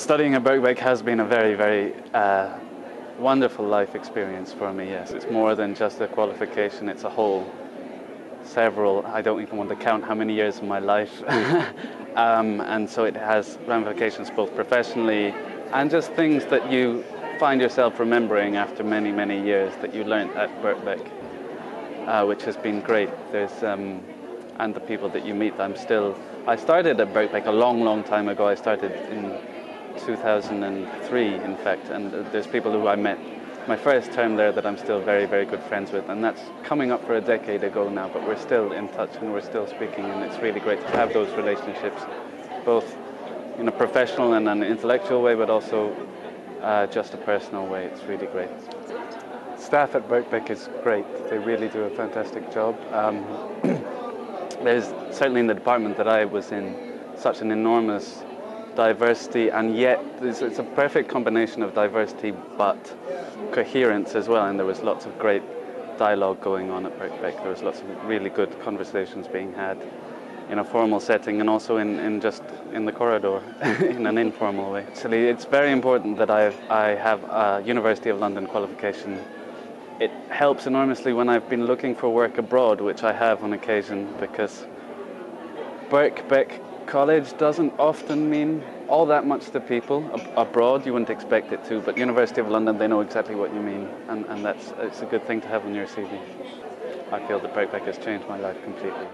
Studying at Birkbeck has been a very, very uh, wonderful life experience for me, yes. It's more than just a qualification, it's a whole several, I don't even want to count how many years of my life. um, and so it has ramifications both professionally and just things that you find yourself remembering after many, many years that you learned at Birkbeck, uh, which has been great. There's, um, and the people that you meet, I'm still, I started at Birkbeck a long, long time ago. I started in 2003, in fact, and there's people who I met my first term there that I'm still very, very good friends with, and that's coming up for a decade ago now, but we're still in touch and we're still speaking, and it's really great to have those relationships, both in a professional and an intellectual way, but also uh, just a personal way. It's really great. Staff at Birkbeck is great. They really do a fantastic job. Um, there's certainly in the department that I was in such an enormous diversity, and yet it's, it's a perfect combination of diversity but coherence as well. And there was lots of great dialogue going on at Birkbeck. There was lots of really good conversations being had in a formal setting and also in, in just in the corridor in an informal way. So it's very important that I, I have a University of London qualification. It helps enormously when I've been looking for work abroad, which I have on occasion, because Birkbeck college doesn't often mean all that much to people. Abroad, you wouldn't expect it to, but University of London, they know exactly what you mean, and, and that's it's a good thing to have on your CV. I feel that Birkbeck has changed my life completely.